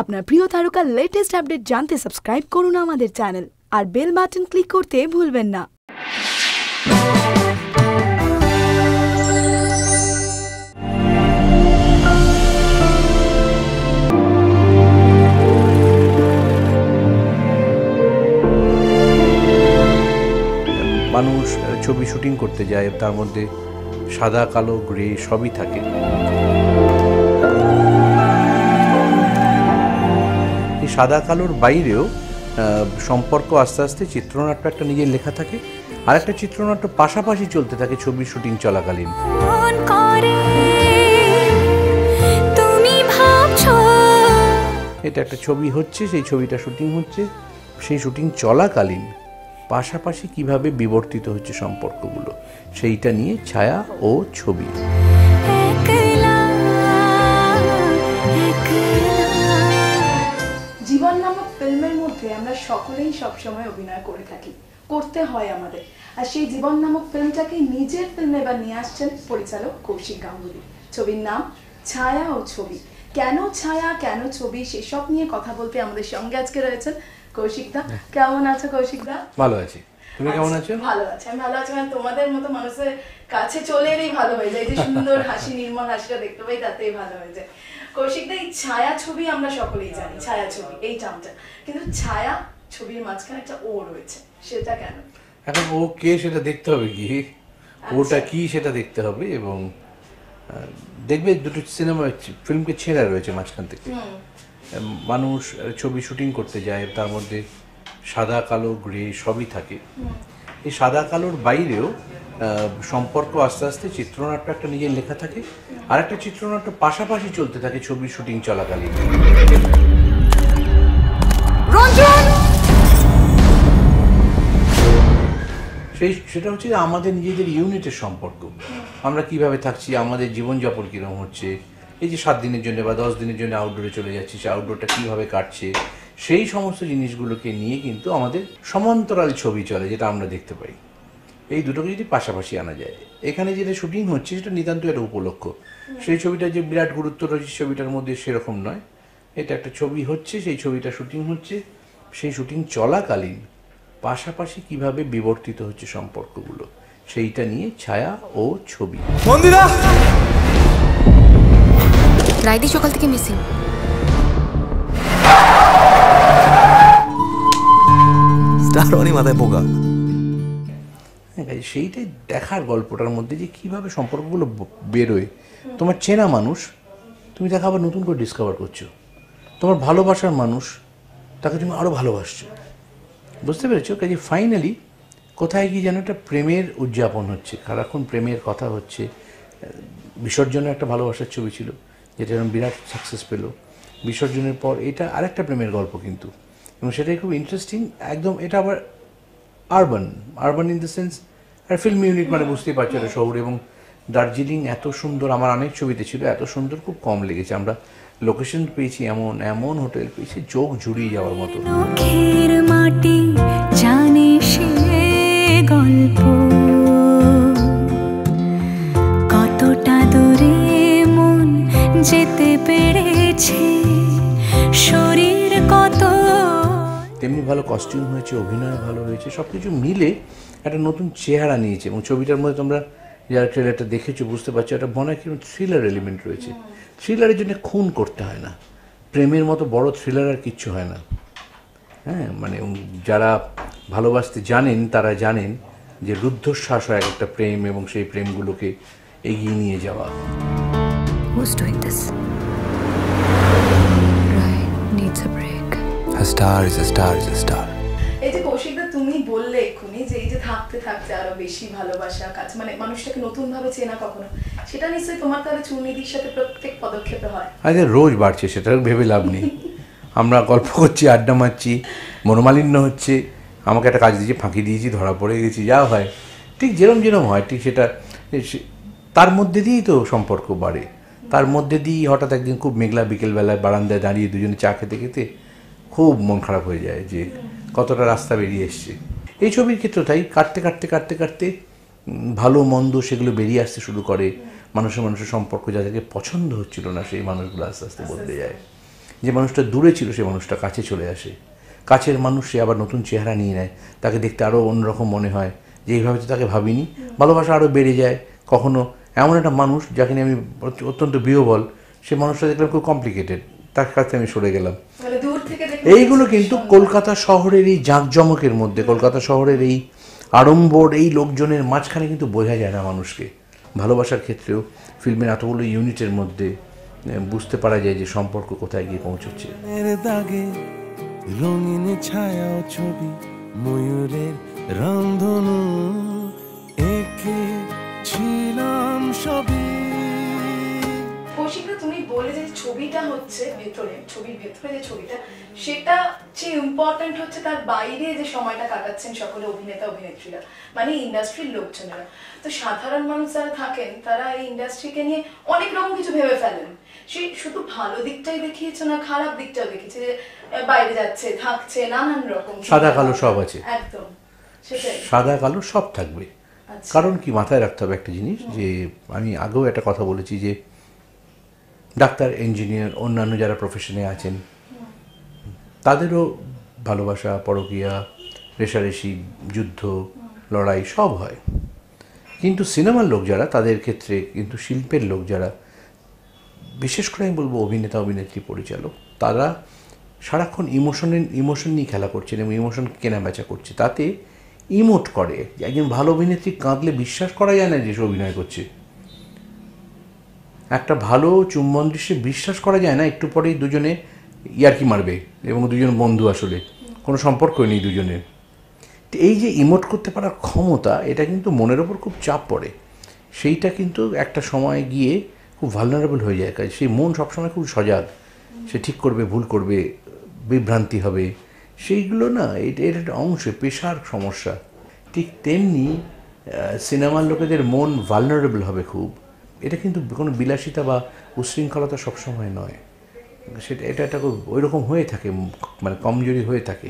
আপনার প্রিয় তারকার লেটেস্ট আপডেট জানতে সাবস্ক্রাইব করুন আমাদের চ্যানেল আর বেল বাটন ক্লিক করতে ভুলবেন না। মানুষ ছবি শুটিং করতে যায়, তার মধ্যে সাদা, কালো গ্রে সবই থাকে। সাদা কালোর বাইরেও সম্পর্ক আস্তে আস্তে চিত্রনাট্য একটা নিজের লেখা থাকে আর একটা চিত্রনাট্য পাশাপাশি চলতে থাকে ছবির শুটিং চলাকালীন। এটা একটা ছবি হচ্ছে সেই ছবিটা শুটিং হচ্ছে সেই শুটিং চলাকালীন পাশাপাশি কীভাবে বিবর্তিত হচ্ছে সম্পর্কগুলো সেইটা নিয়ে ছায়া ও ছবি। সকলেই সবসময় অভিনয় করে থাকি করতে হয় আমাদের। আর সেই জীবন নামক ফিল্মটাকে নিজের ফিল্মে এবার নিয়ে আসছেন পরিচালক কৌশিক গাঙ্গুলি। ছবির নাম ছায়া ও ছবি। কেন ছায়া কেন ছবি সেসব নিয়ে কথা বলতে আমাদের সঙ্গে আজকে রয়েছেন কৌশিক দা। কেমন আছো কৌশিক দা? ভালো আছি। তুমি কেমন আছো? ভালো আছে। আমি ভালো আছি মানে তোমাদের মতো মানুষের কাছে চলে এলেই ভালো হয়ে যায়। যে সুন্দর হাসি নির্মল হাসিটা দেখতে পাই তাতেই ভালো হয়ে যায়। কৌশিক দা এই ছায়া ছবি আমরা সকলেই জানি ছায়া ছবি এই টার্মটা। কিন্তু ছায়া ছবির মাঝখানে একটা ও রয়েছে সেটা কেন? এখন ও কে সেটা দেখতে হবে কি? ওটা কি সেটা দেখতে হবে এবং দেখবে দুটো সিনেমা ফিল্মকে ছেঁড়া রয়েছে মাঝখান থেকে। মানুষ ছবি শুটিং করতে যায় তার মধ্যে সাদা কালো গ্রে সবই থাকে। এই সাদা কালোর বাইরেও সম্পর্ক আস্তে আস্তে চিত্রনাট্য একটা নিজের লেখা থাকে আর একটা চিত্রনাট্য পাশাপাশি চলতে থাকে ছবি শুটিং চলাকালীন। সেই সেটা হচ্ছে আমাদের নিজেদের ইউনিটের সম্পর্ক। আমরা কীভাবে থাকছি, আমাদের জীবনযাপন কীরকম হচ্ছে, এই যে সাত দিনের জন্য বা দশ দিনের জন্য আউটডোরে চলে যাচ্ছি, সে আউটডোরটা কীভাবে কাটছে, সেই সমস্ত জিনিসগুলোকে নিয়ে কিন্তু আমাদের সমান্তরাল ছবি চলে যেটা আমরা দেখতে পাই। এই দুটোকে যদি পাশাপাশি আনা যায়, এখানে যেটা শুটিং হচ্ছে সেটা নিতান্ত একটা উপলক্ষ। সেই ছবিটা যে বিরাট গুরুত্ব রয়েছে ছবিটার মধ্যে সেরকম নয়। এটা একটা ছবি হচ্ছে, সেই ছবিটা শুটিং হচ্ছে, সেই শুটিং চলাকালীন পাশাপাশি কীভাবে বিবর্তিত হচ্ছে সম্পর্কগুলো সেইটা নিয়ে ছায়া ও ছবি। মন্দিরা রাইদি সকাল থেকে মিসিং। মাথায় পোকা। হ্যাঁ, সেইটাই দেখার গল্পটার মধ্যে যে কীভাবে সম্পর্কগুলো বেরোয়। তোমার চেনা মানুষ তুমি তাকে আবার নতুন করে ডিসকভার করছ। তোমার ভালোবাসার মানুষ তাকে তুমি আরও ভালোবাসছো। বুঝতে পেরেছ? কাজে ফাইনালি কোথায় গিয়ে যেন একটা প্রেমের উদযাপন হচ্ছে। সারাক্ষণ প্রেমের কথা হচ্ছে। বিসর্জনের একটা ভালোবাসার ছবি ছিল, যেটা এরকম বিরাট সাকসেস পেল। বিসর্জনের পর এটা আরেকটা প্রেমের গল্প কিন্তু। এবং সেটাই খুব ইন্টারেস্টিং একদম এটা আবার urban urban in the sense R film unit মানে বুঝতেই পারছ এটা শহর এবং দার্জিলিং এত সুন্দর, আমার অনেক ছবিতে ছিল, এত সুন্দর, খুব কম লেগেছে। আমরা লোকেশন পেয়েছি এমন এমন হোটেল পেয়েছি চোখ জুড়িয়ে যাওয়ার মতো। মাটি জানে সে গল্প। কতটা দূরে মন যেতে পেরেছে শরীর কত তেমনি ভালো কস্টিউম হয়েছে অভিনয় ভালো হয়েছে সব কিছু মিলে একটা নতুন চেহারা নিয়েছে এবং ছবিটার মধ্যে তোমরা যারা ট্রেলারটা দেখেছ বুঝতে পারছ একটা মনে হয় কীরকম থ্রিলার এলিমেন্ট রয়েছে থ্রিলারের জন্য খুন করতে হয় না প্রেমের মতো বড় থ্রিলার আর কিচ্ছু হয় না হ্যাঁ মানে যারা ভালোবাসতে জানেন তারা জানেন যে রুদ্ধশ্বাস হয় একটা প্রেম এবং সেই প্রেমগুলোকে এগিয়ে নিয়ে যাওয়া Who's doing this? Rai needs a break. A star is a star is a star. থাকতে থাকতে আরও বেশি ভালোবাসা কাজ মানে মানুষটাকে নতুন ভাবে চেনা কখনো সেটা নিশ্চয়ই তোমার তাহলে চুর্নিদির সাথে প্রত্যেক পদক্ষেপে হয়। আরে রোজ বাড়ছে সেটা ভেবে লাভ নেই। আমরা গল্প করছি আড্ডা মারছি মনোমালিন্য হচ্ছে আমাকে একটা কাজ দিয়েছি ফাঁকি দিয়েছি ধরা পড়ে গেছি যা হয় ঠিক যেরম যেরম হয় ঠিক সেটা তার মধ্যে দিয়েই তো সম্পর্ক বাড়ে। তার মধ্যে দিয়েই হঠাৎ একদিন খুব মেঘলা বিকেলবেলায় বারান্দায় দাঁড়িয়ে দুজনে চা খেতে খেতে খুব মন খারাপ হয়ে যায় যে কতটা রাস্তা বেরিয়ে এসছে। এই ছবির ক্ষেত্রে তাই কাটতে কাটতে কাটতে কাটতে ভালো মন্দ সেগুলো বেরিয়ে আসতে শুরু করে। মানুষের মানুষের সম্পর্ক যাদেরকে পছন্দ হচ্ছিল না সেই মানুষগুলো আস্তে আস্তে বদলে যায়। যে মানুষটা দূরে ছিল সে মানুষটা কাছে চলে আসে। কাছের মানুষ সে আবার নতুন চেহারা নিয়ে নেয়। তাকে দেখতে আরও অন্যরকম মনে হয়। যে এইভাবে তো তাকে ভাবিনি। ভালোবাসা আরও বেড়ে যায়। কখনো এমন একটা মানুষ যাকে নিয়ে আমি অত্যন্ত বিহবল সে মানুষটা দেখলাম খুব কমপ্লিকেটেড তার কাছে আমি সরে গেলাম। এইগুলো কিন্তু কলকাতা শহরের এই জাঁকজমকের মধ্যে, কলকাতা শহরের এই আড়ম্বর, এই লোকজনের মাঝখানে কিন্তু বোঝা যায় না মানুষকে। ভালোবাসার ক্ষেত্রেও ফিল্মের এতগুলো ইউনিটের মধ্যে বুঝতে পারা যায় যে সম্পর্ক কোথায় গিয়ে পৌঁছচ্ছে। রঙিন ছায়া ছবি, ময়ূরের রন্ধনু ছবিটা হচ্ছে ভেতরে ছবির ভেতরে যে ছবিটা সেটা যে ইম্পর্টেন্ট হচ্ছে তার বাইরে যে সময়টা কাটাচ্ছেন সকলে অভিনেতা অভিনেত্রীরা মানে ইন্ডাস্ট্রির লোকজনেরা। তো সাধারণ মানুষ যারা থাকেন তারা এই ইন্ডাস্ট্রিকে নিয়ে অনেক রকম কিছু ভেবে ফেলেন। সেই শুধু ভালো দিকটাই দেখিয়েছে না খারাপ দিকটাও দেখিয়েছে যে বাইরে যাচ্ছে থাকছে নানান রকম সাদা কালো সব আছে। একদম সাদা কালো সব থাকবে। আচ্ছা। কারণ কি মাথায় রাখতে হবে একটা জিনিস যে আমি আগেও একটা কথা বলেছি যে ডাক্তার ইঞ্জিনিয়ার অন্যান্য যারা প্রফেশনে আছেন, তাদেরও ভালোবাসা, পরকীয়া, রেশারেশি, যুদ্ধ, লড়াই সব হয়। কিন্তু সিনেমার লোক যারা, তাদের ক্ষেত্রে কিন্তু শিল্পের লোক যারা, বিশেষ করে আমি বলব অভিনেতা, অভিনেত্রী, পরিচালক, তারা সারাক্ষণ ইমোশনের ইমোশন নিয়ে খেলা করছেন এবং ইমোশন কেনা বেচা করছে। তাতে ইমোট করে। একজন ভালো অভিনেত্রী কাঁদলে বিশ্বাস করা যায় না যে সে অভিনয় করছে। একটা ভালো চুম্বন দৃশ্যে বিশ্বাস করা যায় না, একটু পরেই দুজনে ইয়ার্কি মারবে এবং দুজন বন্ধু আসলে। কোনো সম্পর্ক নেই দুজনের। এই যে ইমোট করতে পারার ক্ষমতা, এটা কিন্তু মনের ওপর খুব চাপ পড়ে। সেইটা কিন্তু একটা সময় গিয়ে খুব ভালনারেবল হয়ে যায় কাজে। সেই মন সবসময় খুব সজাগ। সে ঠিক করবে, ভুল করবে, বিভ্রান্তি হবে। সেইগুলো না, এটা, এর একটা অংশ, পেশার সমস্যা। ঠিক তেমনি সিনেমার লোকেদের মন ভালনারেবল হবে খুব। এটা কিন্তু কোনো বিলাসিতা বা উশৃঙ্খলতা সবসময় নয়। সেটা এটা একটা খুব ওই রকম হয়ে থাকে মানে কমজোরি হয়ে থাকে।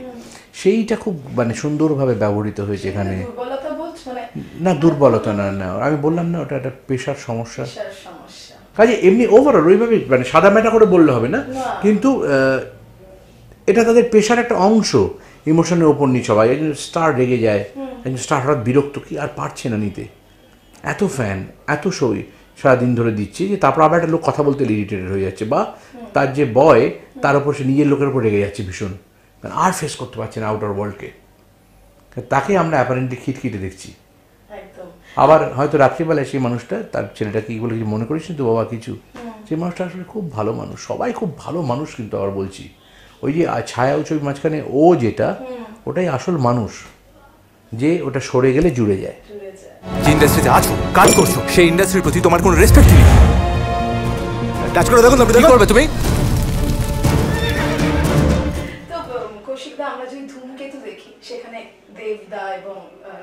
সেইটা খুব মানে সুন্দরভাবে ব্যবহৃত হয়েছে এখানে। মানে না দুর্বলতা না না। আমি বললাম না ওটা একটা পেশার সমস্যা। কাজে এমনি ওভারঅল ওইভাবে মানে সাদা মেটা করে বললে হবে না। কিন্তু এটা তাদের পেশার একটা অংশ ইমোশনের ওপর নিচ হয় একজন স্টার রেগে যায় একজন স্টার হঠাৎ বিরক্ত কি আর পারছে না নিতে? এত ফ্যান এত সই সারাদিন ধরে দিচ্ছে যে তারপর আবার একটা লোক কথা বলতে ইরিটেটেড হয়ে যাচ্ছে বা তার যে বয় তার উপর সে নিজের লোকের উপর রেগে যাচ্ছে ভীষণ। কারণ আর ফেস করতে পারছে না আউটার ওয়ার্ল্ডকে তাকে আমরা অ্যাপারেন্টলি খিটখিটে দেখছি। আবার হয়তো রাত্রিবেলায় সেই মানুষটা তার ছেলেটাকে কি বলে কিছু মনে করিস তো বাবা কিছু? সেই মানুষটা আসলে খুব ভালো মানুষ। সবাই খুব ভালো মানুষ কিন্তু আবার বলছি। ওই যে ছায়া ছবি মাঝখানে ও যেটা ওটাই আসল মানুষ। যে ওটা সরে গেলে জুড়ে যায়। যে ইন্ডাস্ট্রিতে আছো কাজ করছ সেই ইন্ডাস্ট্রির প্রতি তোমার কোনো রেসপেক্ট নেই। টাচ করে দেখুন কি করবে তুমি? তো উম, কৌশিকদা আমরা যদি ধূমকেতু দেখি সেখানে দেবদা এবং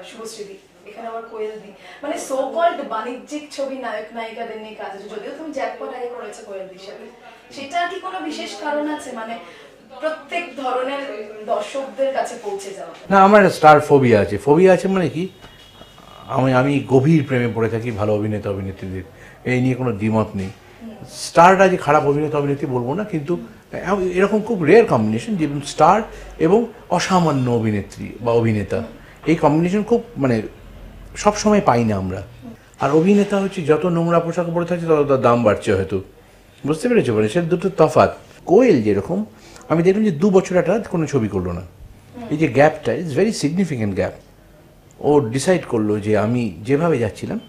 শুভশ্রীদি এখানে আবার কোয়েল দি। মানে সো কল্ড বাণিজ্যিক ছবি নায়ক নায়িকাদের নিয়ে কাজ আছে। যদিও তুমি জ্যাকপট আগে করেছ কোয়েল দির সাথে সেটা কি কোনো বিশেষ কারণ আছে? মানে প্রত্যেক ধরনের দর্শকদের কাছে পৌঁছে যাওয়া। না আমার স্টার ফোবিয়া আছে। ফোবিয়া আছে মানে কি? আমি আমি গভীর প্রেমে পড়ে থাকি ভালো অভিনেতা, অভিনেত্রীদের। এই নিয়ে কোনো দ্বিমত নেই। স্টাররা যে খারাপ অভিনেতা, অভিনেত্রী বলব না, কিন্তু এরকম খুব রেয়ার কম্বিনেশন যে স্টার এবং অসামান্য অভিনেত্রী বা অভিনেতা। এই কম্বিনেশন খুব মানে সবসময় পাই না আমরা। আর অভিনেতা হচ্ছে যত নোংরা পোশাক পরে থাকছে, তত তার দাম বাড়ছে হয়তো। বুঝতে পেরেছ? মানে সেটা দুটো তফাৎ। কোয়েল যেরকম, আমি দেখলাম যে দু বছর একটা কোনো ছবি করল না। এই যে গ্যাপটা ইজ ভেরি সিগনিফিক্যান্ট গ্যাপ ও ডিসাইড করল যে আমি যেভাবে যাচ্ছিলাম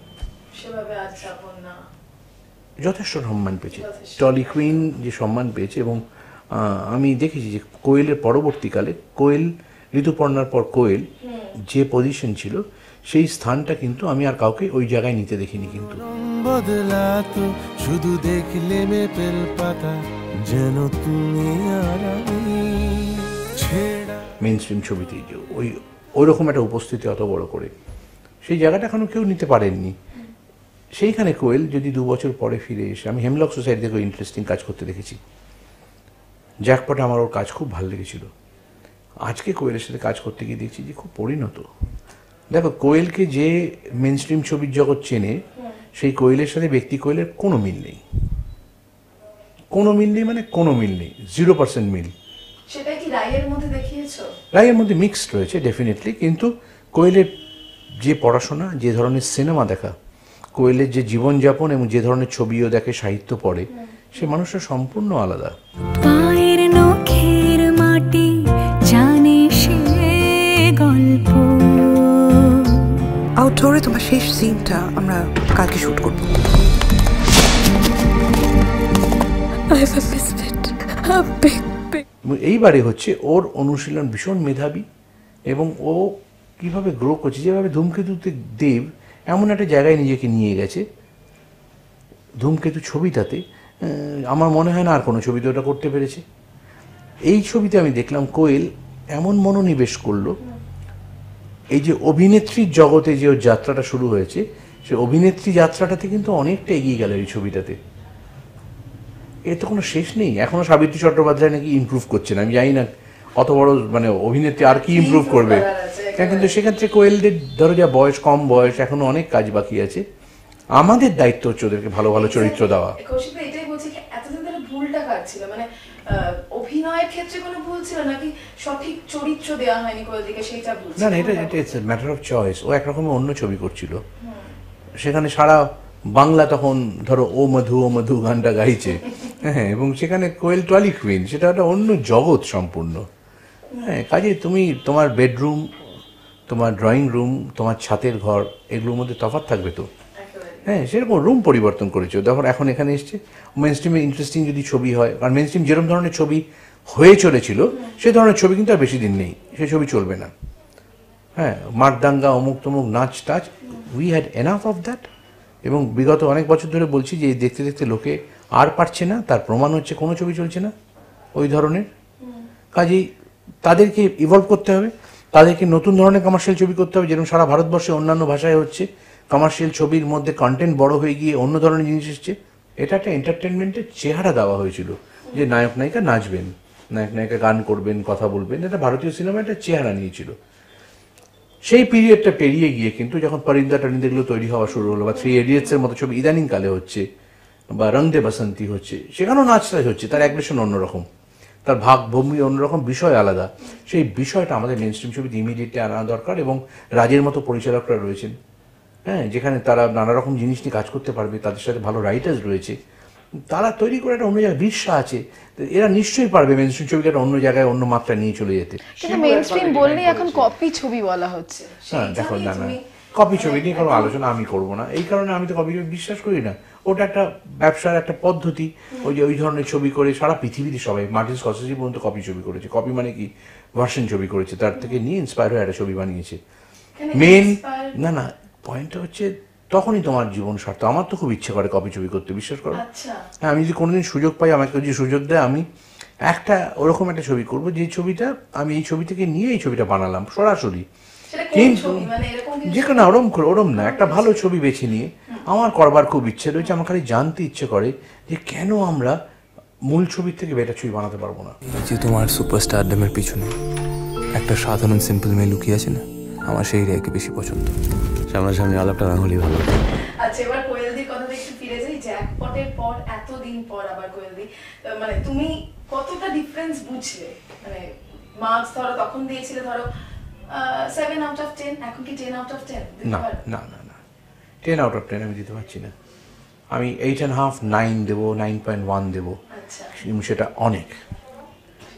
যথেষ্ট সম্মান পেয়েছে। টলি কুইন যে সম্মান পেয়েছে এবং আমি দেখেছি যে কোয়েলের পরবর্তীকালে কোয়েল ঋতুপর্ণার পর কোয়েল যে পজিশন ছিল সেই স্থানটা কিন্তু আমি আর কাউকে ওই জায়গায় নিতে দেখিনি কিন্তু। বদলাতো শুধু দেখলে মেপেল পাতা যেন তুমি আর আমি ছেড়া মেন স্ট্রিম ছবিতে যে ওই ওই রকম একটা উপস্থিতি অত বড় করে। সেই জায়গাটা এখনও কেউ নিতে পারেননি। সেইখানে কোয়েল যদি দু বছর পরে ফিরে এসে, আমি হেমলক সোসাইটি থেকে ইন্টারেস্টিং কাজ করতে দেখেছি। জ্যাকপটে আমার ওর কাজ খুব ভালো লেগেছিল। আজকে কোয়েলের সাথে কাজ করতে গিয়ে দেখছি যে খুব পরিণত। দেখো, কোয়েলকে যে মেন স্ট্রিম ছবির জগৎ চেনে, সেই কোয়েলের সাথে ব্যক্তি কোয়েলের কোনো মিল নেই। কোনো মিল নেই মানে কোনো মিল নেই। জিরো পার্সেন্ট মিল। সেটা কি রায়ের মধ্যে দেখিয়েছো রায়ের মধ্যে মিক্সড রয়েছে ডেফিনেটলি কিন্তু কোয়েলের যে পড়াশোনা যে ধরনের সিনেমা দেখা কোয়েলের যে জীবনযাপন এবং যে ধরনের ছবিও দেখে সাহিত্য পড়ে সে মানুষটা সম্পূর্ণ আলাদা পায়ের নখের মাটি জানে সে গল্প আউটডোরে তোমার শেষ সিনটা আমরা কালকে শুট করব I have missed it. A big, big. এবং এইবারে হচ্ছে ওর অনুশীলন ভীষণ মেধাবী এবং ও কীভাবে গ্রো করছে, যেভাবে ধূমকেতুতে দেব, এমন একটা জায়গায় নিজেকে নিয়ে গেছে। ধূমকেতু ছবিটাতে আমার মনে হয় না আর কোনো ছবিতে ওটা করতে পেরেছে। এই ছবিতে আমি দেখলাম কোয়েল এমন মনোনিবেশ করল, এই যে অভিনেত্রীর জগতে যে ওর যাত্রাটা শুরু হয়েছে, সে অভিনেত্রী যাত্রাটাতে কিন্তু অনেকটা এগিয়ে গেল এই ছবিটাতে। এর তো কোনো শেষ নেই। এখনও সাবিত্রী চট্টোপাধ্যায় নাকি ইমপ্রুভ করছে না আমি জানি না অত বড় মানে অভিনেত্রী আর কি ইমপ্রুভ করবে। হ্যাঁ, কিন্তু সেক্ষেত্রে কোয়েলদের ধরো যা বয়স কম বয়স এখনও অনেক কাজ বাকি আছে। আমাদের দায়িত্ব হচ্ছে ওদেরকে ভালো ভালো চরিত্র দেওয়া। এটাই বলছি কি এতদিন ধরে ভুলটা কার মানে অভিনয়ের ক্ষেত্রে কোনো ভুল ছিল নাকি সঠিক চরিত্র দেওয়া হয়নি কোয়েল সেইটা ভুল না না এটা এটা ইটস ম্যাটার অফ চয়েস ও একরকমের অন্য ছবি করছিল। সেখানে সারা বাংলা তখন ধরো ও মধু ও মধু গানটা গাইছে। হ্যাঁ এবং সেখানে কোয়েল টলি কুইন সেটা একটা অন্য জগৎ সম্পূর্ণ। হ্যাঁ কাজে তুমি তোমার বেডরুম তোমার ড্রয়িং রুম তোমার ছাতের ঘর এগুলোর মধ্যে তফাৎ থাকবে তো? হ্যাঁ সেরকম রুম পরিবর্তন করেছ। দেখো এখন এখানে এসছে মেন স্ট্রিমে ইন্টারেস্টিং যদি ছবি হয় কারণ মেন স্ট্রিম যেরকম ধরনের ছবি হয়ে চলেছিল সে ধরনের ছবি কিন্তু আর বেশি দিন নেই সে ছবি চলবে না। হ্যাঁ মারদাঙ্গা অমুক তমুক নাচ touch we had enough of that এবং বিগত অনেক বছর ধরে বলছি যে দেখতে দেখতে লোকে আর পারছে না, তার প্রমাণ হচ্ছে, কোনো ছবি চলছে না ওই ধরনের। কাজেই তাদেরকে ইভলভ করতে হবে, তাদেরকে নতুন ধরনের কমার্শিয়াল ছবি করতে হবে, যেরকম সারা ভারতবর্ষে অন্যান্য ভাষায় হচ্ছে কমার্শিয়াল ছবির মধ্যে কন্টেন্ট বড় হয়ে গিয়ে অন্য ধরনের জিনিস এসছে। এটা একটা এন্টারটেনমেন্টের চেহারা দেওয়া হয়েছিল, যে নায়ক নায়িকা নাচবেন, নায়ক নায়িকা গান করবেন, কথা বলবেন, এটা ভারতীয় সিনেমা একটা চেহারা নিয়েছিল। সেই পিরিয়ডটা পেরিয়ে গিয়ে কিন্তু যখন পরিন্দা টরিন্দাগুলো তৈরি হওয়া শুরু হলো, বা থ্রি এডিয়েটসের মতো ছবি ইদানিং কালে হচ্ছে বা রং দে বাসন্তী হচ্ছে সেখানেও নাচটাই হচ্ছে তার অ্যাগ্রেশন অন্যরকম। তার ভাগ ভূমি অন্যরকম বিষয় আলাদা। সেই বিষয়টা আমাদের মেন স্ট্রিম ছবিতে ইমিডিয়েটলি আনা দরকার এবং রাজের মতো পরিচালকরা রয়েছেন। হ্যাঁ যেখানে তারা নানা রকম জিনিস নিয়ে কাজ করতে পারবে তাদের সাথে ভালো রাইটার্স রয়েছে। তারা তৈরি করে একটা অন্য জায়গায় বিশ্বাস আছে। এরা নিশ্চয়ই পারবে মেন স্ট্রিম ছবিকে একটা অন্য জায়গায় অন্য মাত্রা নিয়ে চলে যেতে। কিন্তু মেন স্ট্রিম বললেই এখন কপি ছবি বলা হচ্ছে। হ্যাঁ দেখো না না। কপি ছবি নিয়ে কোনো আলোচনা আমি করব না। এই কারণে আমি তো কপি ছবি বিশ্বাস করি না। ওটা একটা ব্যবসার একটা পদ্ধতি। ওই যে ওই ধরনের ছবি করে সারা পৃথিবীতে সবাই মার্টিন স্কসেসি পর্যন্ত কপি ছবি করেছে। কপি মানে কি? ভার্সন ছবি করেছে। তার থেকে নিয়ে ইন্সপায়ার হয়ে একটা ছবি বানিয়েছে। মেন না না পয়েন্টটা হচ্ছে তখনই তোমার জীবন স্বার্থ আমার তো খুব ইচ্ছে করে কপি ছবি করতে বিশ্বাস করো। আচ্ছা। হ্যাঁ আমি যদি কোনোদিন সুযোগ পাই আমাকে যদি সুযোগ দেয় আমি একটা ওরকম একটা ছবি করব। যে ছবিটা আমি এই ছবি থেকে নিয়ে এই ছবিটা বানালাম সরাসরি। কিন্তু মানে যে কোনো ওরম করে ওরম না একটা ভালো ছবি বেছে নিয়ে আমার করবার খুব ইচ্ছে রয়েছে আমার খালি জানতে ইচ্ছে করে যে কেন আমরা মূল ছবির থেকে বেটার ছবি বানাতে পারব না। যে তোমার সুপারস্টার সুপারস্টারডমের পিছনে একটা সাধারণ সিম্পল মেয়ে লুকিয়ে আছে না আমার সেই রেয়াকে বেশি পছন্দ। সামনাসামনি আলাপটা না হলেই ভালো। আচ্ছা এবার কোয়েলদির একটু ফিরে যাই জ্যাকপটের পর এতদিন পর আবার কোয়েলদি। মানে তুমি কতটা ডিফারেন্স বুঝলে? মানে মার্কস ধরো তখন দিয়েছিলে ধরো সেভেন আউট অফ টেন এখন কি টেন আউট অফ টেন না না না না। টেন আউট অফ টেন আমি দিতে পারছি না। আমি এইট অ্যান্ড হাফ নাইন দেবো নাইন পয়েন্ট ওয়ান দেবো। আচ্ছা। সেটা অনেক।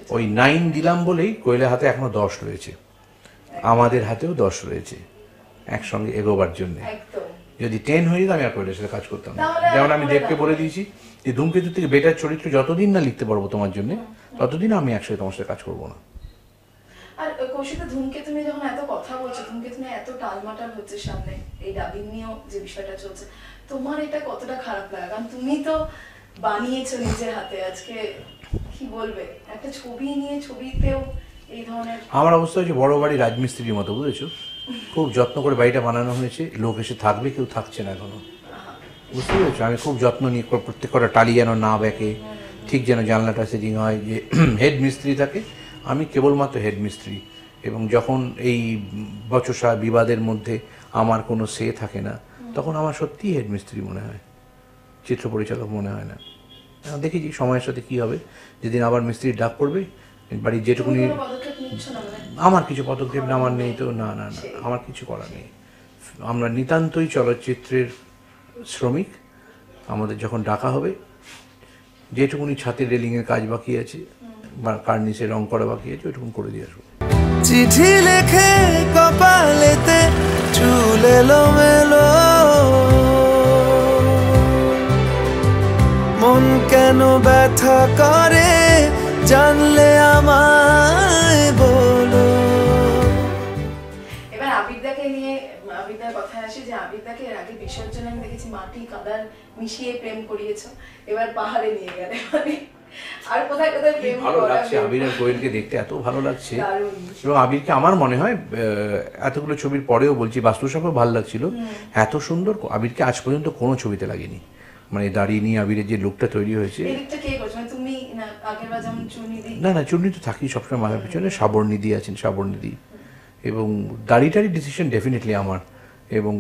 ওই নাইন দিলাম বলেই কোয়েলের হাতে এখনও দশ রয়েছে। আমাদের হাতেও দশ রয়েছে। একসঙ্গে এগোবার জন্য। যদি টেন হয়ে যেত আমি আর কোয়েলের সাথে কাজ করতাম না। যেমন আমি দেবকে বলে দিয়েছি যে ধূমকেতু থেকে বেটার চরিত্র যতদিন না লিখতে পারব তোমার জন্য ততদিন আমি একসাথে তোমার সাথে কাজ করব না। কৌশিকা ধূমকেতু নিয়ে যখন এত কথা বলছো ধূমকেতু নিয়ে এত টালমাটাল হচ্ছে সামনে, এই ডাবিং নিয়েও যে বিষয়টা চলছে, তোমার এটা কতটা খারাপ লাগে? কারণ তুমি তো বানিয়েছো নিজের হাতে, আজকে কি বলবে? একটা ছবি নিয়ে ছবিতেও এই ধরনের আমার অবস্থা হচ্ছে বড় বাড়ি রাজমিস্ত্রির মতো, বুঝেছ? খুব যত্ন করে বাড়িটা বানানো হয়েছে, লোক এসে থাকবে, কেউ থাকছে না এখনও। বুঝতে পেরেছ? আমি খুব যত্ন নিয়ে প্রত্যেক কটা টালি যেন না বেঁকে ঠিক যেন জানলাটা সেটিং হয়, যে হেড মিস্ত্রি থাকে, আমি কেবলমাত্র হেড মিস্ত্রি। এবং যখন এই বচসা বিবাদের মধ্যে আমার কোনো সে থাকে না তখন আমার সত্যিই হেড মিস্ত্রি মনে হয় চিত্র পরিচালক মনে হয় না। এখন দেখি যে সময়ের সাথে কি হবে। যেদিন আবার মিস্ত্রির ডাক পড়বে বাড়ির যেটুকুনি মানে? আমার কিছু পদক্ষেপ নেওয়ার নেই তো না না না আমার কিছু করার নেই। আমরা নিতান্তই চলচ্চিত্রের শ্রমিক। আমাদের যখন ডাকা হবে যেটুকুনি ছাতের রেলিংয়ের কাজ বাকি আছে বা কার্নিসে রং করা বাকি আছে ওইটুকুন করে দিয়ে আসব। চিঠি লেখে কপালেতে চুল মেলো মন কেন ব্যথা করে জানলে আমায় বলো। এবার আবিরদাকে নিয়ে, আবিরদার কথায় আসে যে আবিরদাকে এর আগে বিসর্জনে আমি দেখেছি মাটি, কাদার মিশিয়ে প্রেম করিয়েছো। এবার পাহাড়ে নিয়ে গেলে মানে। আর কোথায় কোথায় প্রেম ভালো লাগছে আবির আর কোয়েলকে দেখতে এত ভালো লাগছে। এবং আবিরকে আমার মনে হয় এতগুলো ছবির পরেও বলছি বাস্তুসাপও ভালো লাগছিল। এত সুন্দর আবিরকে আজ পর্যন্ত কোনো ছবিতে লাগেনি। মানে দাঁড়িয়ে নিয়ে আবিরের যে লুকটা তৈরি হয়েছে। মানে না না না চূর্ণি তো থাকি সবসময় মাথার পিছনে। সাবর্ণিদি আছেন সাবর্ণিদি এবং দাড়িটারই ডিসিশন ডেফিনেটলি আমার। এবং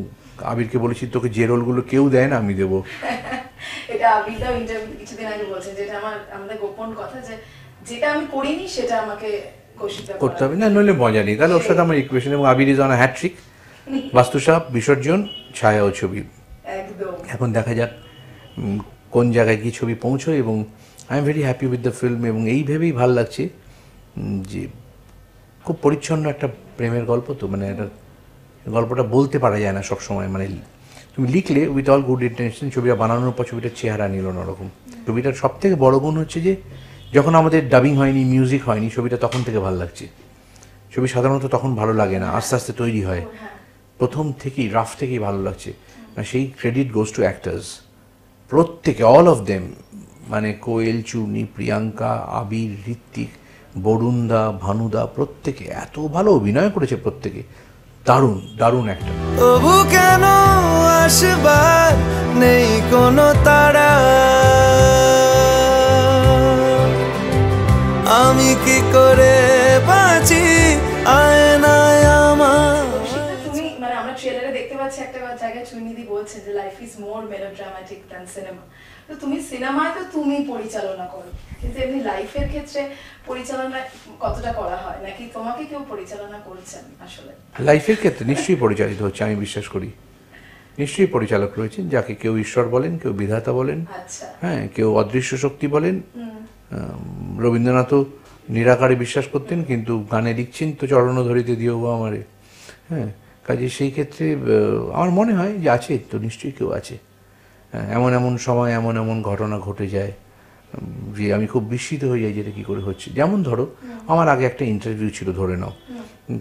আবিরকে বলেছি তোকে যে রোলগুলো কেউ দেয় না আমি দেবো। এটা আবিরদাও ইন্টারভিউ কিছুদিন আগে বলছে যেটা আমার আমাদের গোপন কথা যে যেটা আমি করিনি সেটা আমাকে করতে হবে। না নইলে মজা নেই। তাহলে ওর সাথে আমার ইকুয়েশন এবং Abir is on hattrick Bastushaap Bisarjan ছায়া ও ছবি। একদম। এখন দেখা যাক কোন জায়গায় কি ছবি পৌঁছয় এবং I am very happy with the film এবং এই ভেবেই ভালো লাগছে যে খুব পরিচ্ছন্ন একটা প্রেমের গল্প তো মানে এটা গল্পটা বলতে পারা যায় না সব সময় মানে তুমি লিখলে উইথ অল গুড ইন্টেনশন ছবিটা বানানোর পর ছবিটার চেহারা নিল না ওরকম। ছবিটার সব থেকে বড় গুণ হচ্ছে যে, যখন আমাদের ডাবিং হয়নি মিউজিক হয়নি, ছবিটা তখন থেকে ভালো লাগছে। ছবি সাধারণত তখন ভালো লাগে না, আস্তে আস্তে তৈরি হয়। প্রথম থেকেই রাফ থেকেই ভালো লাগছে। মানে সেই ক্রেডিট গোজ টু অ্যাক্টার্স প্রত্যেকে অল অফ দেম মানে কোয়েল চূর্ণি প্রিয়াঙ্কা, আবির ঋত্বিক বরুণদা, ভানুদা, প্রত্যেকে, এত ভালো অভিনয় করেছে প্রত্যেকে। দারুণ দারুণ একটা। তবু কেন আসবার নেই কোনো তারা আমি কি করে বাঁচি আয়নায়? পাচ্ছি একটা জায়গায় চুনিদি বলছে যে life is more melodramatic than cinema তো তুমি সিনেমায় তো তুমি পরিচালনা করো। কিন্তু এমনি লাইফের ক্ষেত্রে পরিচালনা কতটা করা হয়? নাকি তোমাকে কেউ পরিচালনা করছেন আসলে? লাইফের ক্ষেত্রে নিশ্চয়ই পরিচালিত হচ্ছে আমি বিশ্বাস করি। নিশ্চয়ই পরিচালক রয়েছেন যাকে কেউ ঈশ্বর বলেন কেউ বিধাতা বলেন আচ্ছা। হ্যাঁ কেউ অদৃশ্য শক্তি বলেন। রবীন্দ্রনাথও নিরাকারে বিশ্বাস করতেন কিন্তু গানে লিখছেন তো চরণ ধরিতে দিও আমারে হ্যাঁ। কাজে সেই ক্ষেত্রে আমার মনে হয় যে আছে তো নিশ্চয়ই কেউ আছে। হ্যাঁ, এমন এমন সময় এমন এমন ঘটনা ঘটে যায় যে আমি খুব বিস্মিত হয়ে যাই যেটা কী করে হচ্ছে। যেমন ধরো আমার আগে একটা ইন্টারভিউ ছিল ধরে নাও।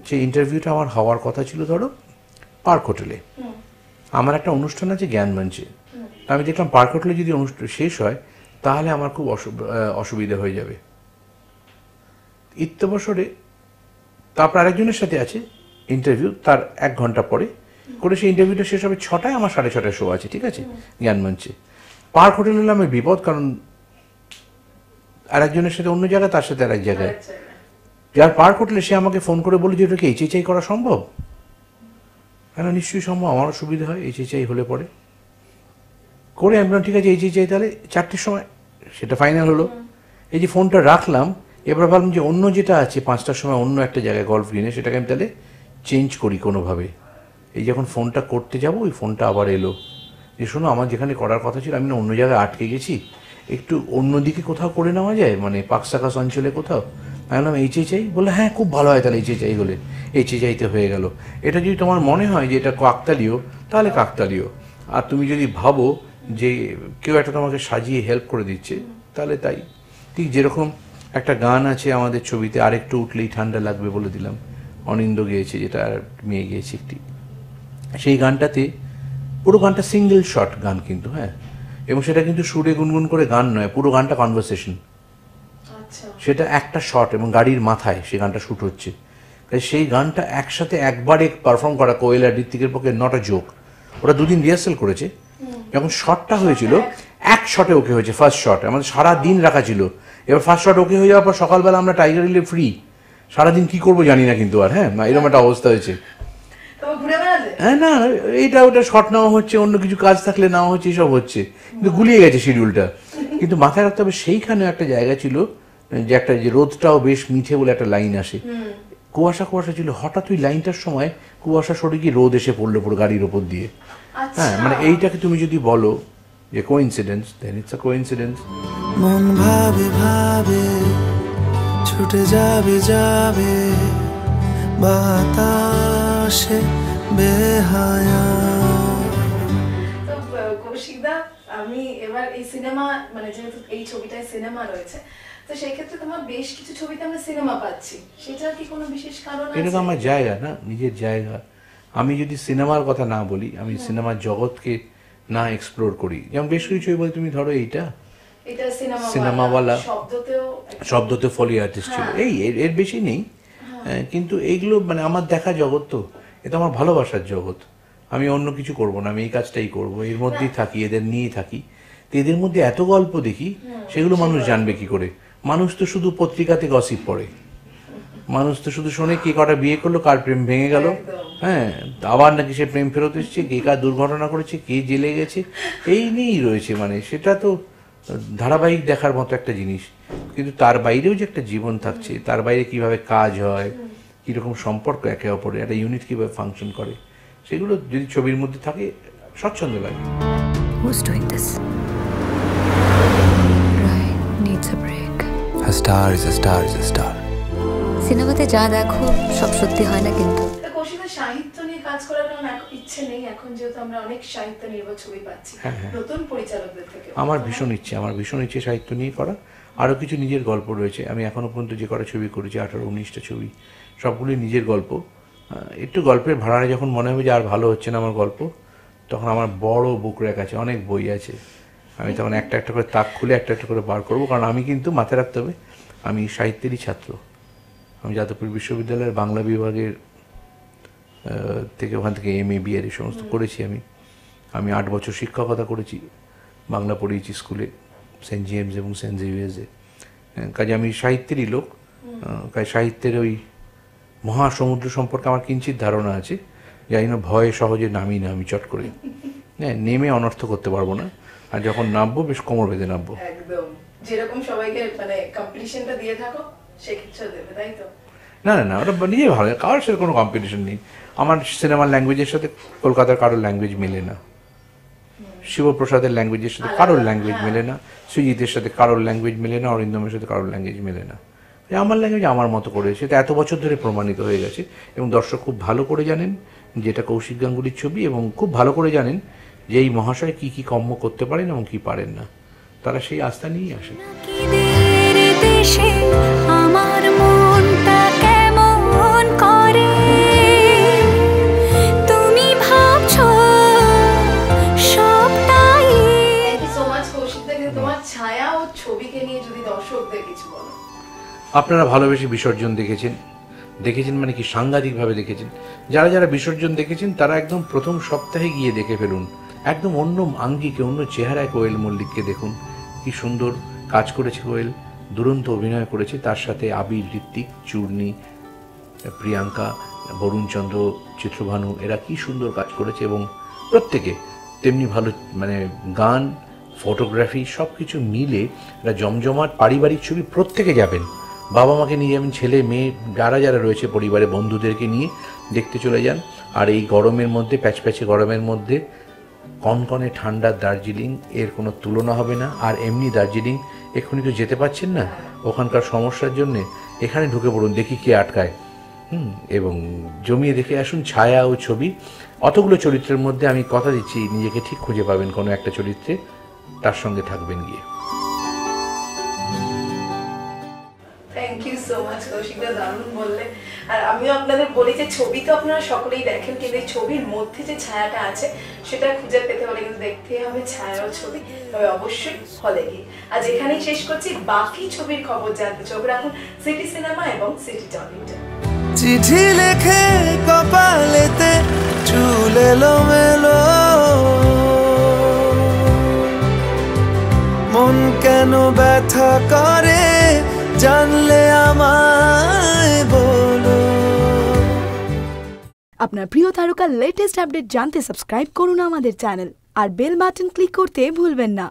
সেই ইন্টারভিউটা আমার হওয়ার কথা ছিল ধরো পার্ক হোটেলে আমার একটা অনুষ্ঠান আছে জ্ঞান মঞ্চে আমি দেখলাম পার্ক হোটেলে যদি অনুষ্ঠান শেষ হয় তাহলে আমার খুব অসু- অসুবিধা হয়ে যাবে। ইত্যবসরে তারপর আরেকজনের সাথে আছে ইন্টারভিউ তার এক ঘণ্টা পরে। করে সেই ইন্টারভিউটা শেষ হবে ছটায় আমার সাড়ে ছটায় শো আছে ঠিক আছে? জ্ঞান মঞ্চে। পার্ক হোটেল হলে আমার বিপদ কারণ আরেকজনের সাথে অন্য জায়গায় তার সাথে আরেক জায়গায়। যার পার্ক হোটেলে সে আমাকে ফোন করে বলে যে ওটাকে এইচএইচআই করা সম্ভব? হ্যাঁ না, নিশ্চয়ই সম্ভব আমারও সুবিধা হয় এইচএইচআই হলে পরে। করে আমি বললাম ঠিক আছে এইচএইচআই তাহলে চারটের সময় সেটা ফাইনাল হলো। এই যে ফোনটা রাখলাম এবার ভাবলাম যে অন্য যেটা আছে পাঁচটার সময় অন্য একটা জায়গায় গল্ফ গ্রিনে সেটাকে আমি তাহলে চেঞ্জ করি কোনোভাবে। এই যখন ফোনটা করতে যাব, ওই ফোনটা আবার এলো। যে শোনো, আমার যেখানে করার কথা ছিল, আমি না অন্য জায়গায় আটকে গেছি। একটু অন্যদিকে কোথাও করে নেওয়া যায়? মানে পাকসাকাশ অঞ্চলে কোথাও? আমি বললাম, এইচএইচআই? বললে হ্যাঁ খুব ভালো হয় তাহলে এইচএইচআই হলে। এইচএইচআইতে হয়ে গেল। এটা যদি তোমার মনে হয় যে এটা কাকতালীয়, তাহলে কাকতালীয়। আর তুমি যদি ভাবো যে কেউ একটা তোমাকে সাজিয়ে হেল্প করে দিচ্ছে, তাহলে তাই। ঠিক যেরকম একটা গান আছে আমাদের ছবিতে, আরেকটু উঠলেই ঠান্ডা লাগবে বলে দিলাম। অনিন্দ গেয়েছে যেটা আর মেয়ে গিয়েছে একটি। সেই গানটাতে পুরো গানটা সিঙ্গেল শট গান কিন্তু হ্যাঁ? এবং সেটা কিন্তু সুরে গুনগুন করে গান নয় পুরো গানটা কনভারসেশন আচ্ছা। সেটা একটা শট এবং গাড়ির মাথায় সেই গানটা শ্যুট হচ্ছে। তাই সেই গানটা একসাথে একবারে পারফর্ম করা কোয়েল আর ঋত্বিকের পক্ষে নট আ জোক ওরা দুদিন রিহার্সেল করেছে। যখন শটটা হয়েছিল এক। শটে ওকে হয়েছে ফার্স্ট শট আমাদের সারা দিন রাখা ছিল। এবার ফার্স্ট শট ওকে হয়ে যাওয়ার পর সকালবেলা আমরা টাইগার হিলে ফ্রি সারাদিন কি করব জানি না কিন্তু আর হ্যাঁ? এরকম একটা অবস্থা হয়েছে। হ্যাঁ না এইটা ওটা শর্ট নেওয়া হচ্ছে অন্য কিছু কাজ থাকলে নেওয়া হচ্ছে এসব হচ্ছে। কিন্তু গুলিয়ে গেছে শিডিউলটা। কিন্তু মাথায় রাখতে হবে সেইখানে একটা জায়গা ছিল যে একটা যে রোদটাও বেশ মিঠে বলে একটা লাইন আসে। কুয়াশা কুয়াশা ছিল হঠাৎ ওই লাইনটার সময় কুয়াশা সরে গিয়ে রোদ এসে পড়ল পুরো গাড়ির ওপর দিয়ে। আচ্ছা। হ্যাঁ মানে এইটাকে তুমি যদি বলো যে coincidence then it's a coincidence মন ভাবে ভাবে ছুটে যাবে যাবে বাতাসে বেহায়া। কৌশিকদা আমি এবার এই সিনেমা মানে যেহেতু এই ছবিটায় সিনেমা রয়েছে তো সেই ক্ষেত্রে তোমার বেশ কিছু ছবিতে আমরা সিনেমা পাচ্ছি। সেটার কি কোনো বিশেষ কারণ এটা তো আমার জায়গা না নিজের জায়গা। আমি যদি সিনেমার কথা না বলি আমি সিনেমার জগৎকে না এক্সপ্লোর করি যেমন বেশ কিছু ছবি বলি তুমি ধরো এইটা এটা সিনেমাওয়ালা। শব্দতেও শব্দতে ফলি আর্টিস্ট ছিল। এই এর- বেশি নেই। আহ, কিন্তু এইগুলো মানে আমার দেখা জগৎ তো এটা আমার ভালোবাসার জগৎ। আমি অন্য কিছু করব না আমি এই কাজটাই করব। এর মধ্যেই থাকি এদের নিয়েই থাকি। তো এদের মধ্যে এত গল্প দেখি সেগুলো মানুষ জানবে কি করে? মানুষ তো শুধু পত্রিকাতে গসিপ পড়ে। মানুষ তো শুধু শোনে কে কটা বিয়ে করল কার প্রেম ভেঙে গেল। হ্যাঁ আবার নাকি সে প্রেম ফেরত এসছে কে কার দুর্ঘটনা করেছে কে জেলে গেছে। এই নিয়েই রয়েছে মানে সেটা তো ধারাবাহিক দেখার মতো একটা জিনিস কিন্তু তার বাইরেও যে একটা জীবন থাকছে তার বাইরে কীভাবে কাজ হয় কীরকম সম্পর্ক একে অপরে একটা ইউনিট কীভাবে ফাংশন করে সেগুলো যদি ছবির মধ্যে থাকে স্বচ্ছন্দ লাগে Who's doing this? Right, needs a break. A star is a star is a star. সিনেমাতে যা দেখো সব সত্যি হয় না কিন্তু সাহিত্য নিয়ে কাজ করার কারণ এখন ইচ্ছে নেই এখন যেহেতু আমরা অনেক সাহিত্য নির্ভর ছবি পাচ্ছি নতুন পরিচালকদের থেকে। আমার ভীষণ ইচ্ছে আমার ভীষণ ইচ্ছে সাহিত্য নিয়ে করা। আরও কিছু নিজের গল্প রয়েছে। আমি এখনও পর্যন্ত যে কটা ছবি করেছি আঠারো উনিশটা ছবি সবগুলোই নিজের গল্প। একটু গল্পের ভাড়ায় যখন মনে হবে যে আর ভালো হচ্ছে না আমার গল্প তখন আমার বড় বুক র্যাক আছে অনেক বই আছে। আমি তখন একটা একটা করে তাক খুলে একটা একটা করে বার করব কারণ আমি কিন্তু মাথায় রাখতে হবে আমি সাহিত্যেরই ছাত্র। আমি যাদবপুর বিশ্ববিদ্যালয়ের বাংলা বিভাগের থেকে ওখান থেকে এম এ বিআর এই সমস্ত করেছি আমি। আমি আট বছর শিক্ষকতা করেছি বাংলা পড়িয়েছি স্কুলে সেন্ট জেমস এবং সেন্ট জেভিয়ার্সে হ্যাঁ, কাজে আমি সাহিত্যেরই লোক। কাজে সাহিত্যের ওই মহাসমুদ্র সম্পর্কে আমার কিঞ্চিত ধারণা আছে। যাই না ভয়ে সহজে নামি না আমি চট করে। হ্যাঁ নেমে অনর্থ করতে পারব না। আর যখন নামবো বেশ কোমর বেঁধে নামবো। একদম। যেরকম সবাইকে মানে কম্পিটিশনটা দিয়ে থাকো সেক্ষেত্রে দেবে তাই তো? না না না ওটা নিজে ভালো। কারোর সাথে কোনো কম্পিটিশন নেই। আমার সিনেমার ল্যাঙ্গুয়েজের সাথে কলকাতার কারোর ল্যাঙ্গুয়েজ মেলে না। শিবপ্রসাদের ল্যাঙ্গুয়েজের সাথে কারোর ল্যাঙ্গুয়েজ মেলে না। সুজিতের সাথে কারোর ল্যাঙ্গুয়েজ মেলে না অরিন্দমের সাথে কারোর ল্যাঙ্গুয়েজ মেলে না। আমার ল্যাঙ্গুয়েজ আমার মতো করে। সেটা এত বছর ধরে প্রমাণিত হয়ে গেছে এবং দর্শক খুব ভালো করে জানেন যে এটা কৌশিক গাঙ্গুলির ছবি এবং খুব ভালো করে জানেন যে এই মহাশয় কি কি কর্ম করতে পারেন এবং কি পারেন না। তারা সেই আস্থা নিয়েই দেশে আমার আপনারা ভালোবেসে বিসর্জন দেখেছেন। দেখেছেন মানে কি সাংঘাতিকভাবে দেখেছেন। যারা যারা বিসর্জন দেখেছেন, তারা একদম প্রথম সপ্তাহে গিয়ে দেখে ফেলুন। একদম অন্য আঙ্গিকে, অন্য চেহারায় কোয়েল মল্লিককে দেখুন। কি সুন্দর কাজ করেছে কোয়েল, দুরন্ত অভিনয় করেছে। তার সাথে আবির, ঋত্বিক, চূর্ণী, প্রিয়াঙ্কা, বরুণচন্দ্র, চিত্রভানু, এরা কি সুন্দর কাজ করেছে এবং প্রত্যেকে তেমনি ভালো মানে গান, ফটোগ্রাফি সব কিছু মিলে একটা জমজমাট পারিবারিক ছবি প্রত্যেকে যাবেন। বাবা মাকে নিয়ে যাবেন ছেলে, মেয়ে যারা যারা রয়েছে পরিবারে বন্ধুদেরকে নিয়ে দেখতে চলে যান। আর এই গরমের মধ্যে, প্যাচপ্যাচে গরমের মধ্যে কনকনে ঠান্ডা দার্জিলিং এর কোনো তুলনা হবে না। আর এমনি দার্জিলিং এক্ষুনি তো যেতে পারছেন না। ওখানকার সমস্যার জন্যে এখানে ঢুকে পড়ুন, দেখি কে আটকায়। হুম, এবং জমিয়ে দেখে আসুন ছায়া ও ছবি। অতগুলো চরিত্রের মধ্যে আমি কথা দিচ্ছি, নিজেকে ঠিক খুঁজে পাবেন কোনো একটা চরিত্রে, তার সঙ্গে থাকবেন গিয়ে। থ্যাংক ইউ সো মাচ কৌশিকদা, দারুণ বললে। আর আমিও আপনাদের বলি যে, ছবি তো আপনারা সকলেই দেখেন, কিন্তু এই ছবির মধ্যে যে ছায়াটা আছে, সেটা খুঁজে পেতে হলে কিন্তু দেখতেই হবে ছায়া ও ছবি। তবে অবশ্যই হলে গিয়ে। আজ এখানেই শেষ করছি। বাকি ছবির খবর জানতে চোখ রাখুন সিটি সিনেমা এবং সিটি টলিউডে। চিঠি লেখে কপালেতে চুল এলো মেলো মন কেন ব্যথা করে? জানলে আমায় বলো। আপনার প্রিয় তারকার লেটেস্ট আপডেট জানতে সাবস্ক্রাইব করুন আমাদের চ্যানেল আর বেল বাটন ক্লিক করতে ভুলবেন না।